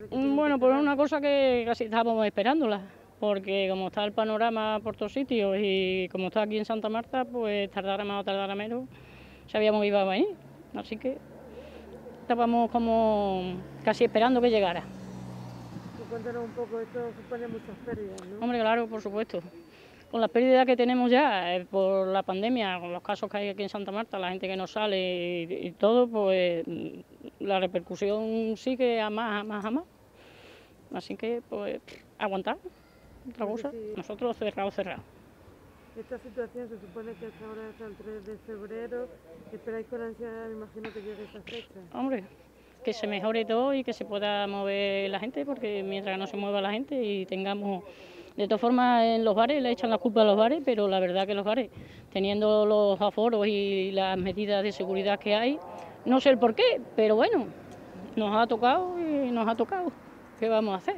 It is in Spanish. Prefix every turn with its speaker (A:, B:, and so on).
A: Mm, bueno, pues una cosa que casi estábamos esperándola, porque como está el panorama por todos sitios y como está aquí en Santa Marta, pues tardará más o tardará menos, sabíamos que iba a venir, así que estábamos como casi esperando que llegara.
B: Cuéntanos un poco, esto supone muchas pérdidas, ¿no?
A: Hombre, claro, por supuesto. Con las pérdidas que tenemos ya eh, por la pandemia, con los casos que hay aquí en Santa Marta, la gente que no sale y, y todo, pues la repercusión sigue a más, a más, a más. Así que, pues, aguantar, otra cosa. Nosotros cerrado, cerrado.
B: Esta situación se supone que hasta ahora hasta el 3 de febrero, esperáis con ansiedad, me imagino que llegue esa fecha.
A: Hombre, que se mejore todo y que se pueda mover la gente, porque mientras no se mueva la gente y tengamos... De todas formas, en los bares le echan la culpa a los bares, pero la verdad que los bares, teniendo los aforos y las medidas de seguridad que hay, no sé el por qué, pero bueno, nos ha tocado y nos ha tocado. ¿Qué vamos a hacer?